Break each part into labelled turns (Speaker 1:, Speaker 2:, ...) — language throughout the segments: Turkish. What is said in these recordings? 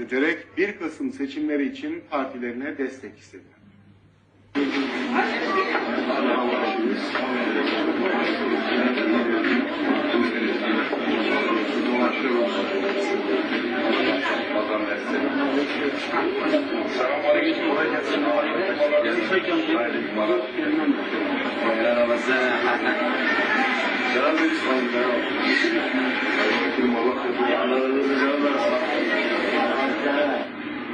Speaker 1: ederek 1 Kasım seçimleri için partilerine destek istedi.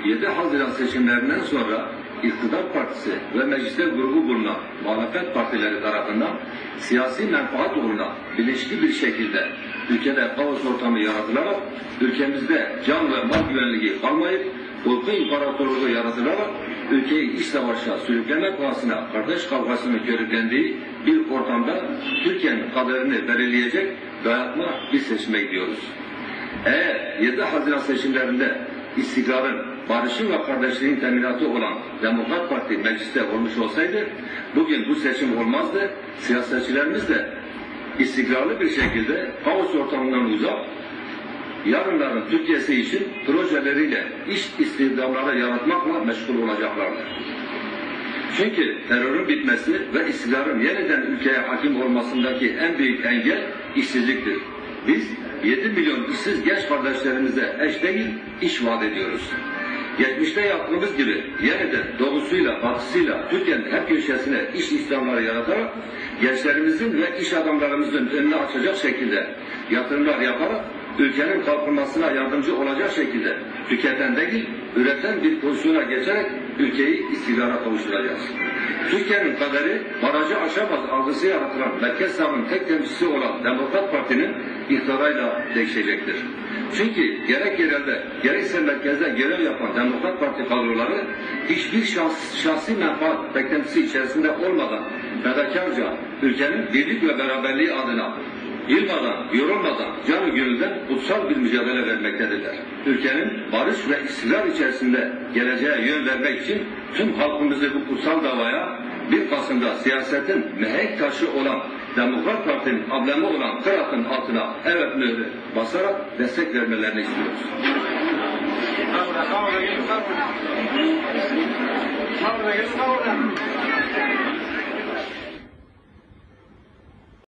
Speaker 2: ...7 Haziran seçimlerinden sonra iktidar partisi ve mecliste grubu bulunan muhalefet partileri tarafından siyasi menfaat uğruna bilinçli bir şekilde ülkede kaos ortamı yaratılarak ülkemizde can ve mal güvenliği kalmayıp uyku imparatorluğu yaratılarak ülkeyi iç savaşa sürükleme pahasına kardeş kavgasının körüklendiği bir ortamda Türkiye'nin kaderini belirleyecek dayatma bir seçime gidiyoruz. Eğer 7 Haziran seçimlerinde istikrarın, barışın ve kardeşliğin teminatı olan Demokrat Parti mecliste olmuş olsaydı bugün bu seçim olmazdı. Siyasetçilerimiz de istikrarlı bir şekilde kaos ortamından uzak yarınların Türkiye'si için projeleriyle iş istihdamları yaratmakla meşgul olacaklardır. Çünkü terörün bitmesi ve istikrarın yeniden ülkeye hakim olmasındaki en büyük engel işsizliktir. Biz 7 milyon işsiz genç kardeşlerimize eş değil, iş vaat ediyoruz. Geçmişte yaptığımız gibi yeniden doğusuyla, batısıyla Türkiye'nin her köşesine iş istihdamları yaratarak gençlerimizin ve iş adamlarımızın önünü açacak şekilde yatırımlar yaparak ülkenin kalkınmasına yardımcı olacak şekilde tüketen değil, üreten bir pozisyona geçerek ülkeyi istikrara kavuşturacağız. Türkiye'nin kaderi barajı aşamaz algısı yaratılan merkez sağın tek temsilcisi olan Demokrat Parti'nin iktidarıyla değişecektir. Çünkü gerek yerelde gerekse merkezde görev yapan Demokrat Parti kadroları hiçbir şahs, şahsi menfaat beklentisi içerisinde olmadan fedakarca ülkenin birlik ve beraberliği adına yılmadan, yorulmadan, canı gönülden kutsal bir mücadele vermektedirler. Ülkenin barış ve istikrar içerisinde geleceğe yön vermek için tüm halkımızı bu kutsal davaya 1 Kasım'da siyasetin mihenk taşı olan Demokrat Parti'nin ablemi olan Kırat'ın altına evet mührü basarak destek vermelerini istiyoruz.
Speaker 3: Ahora, ahora.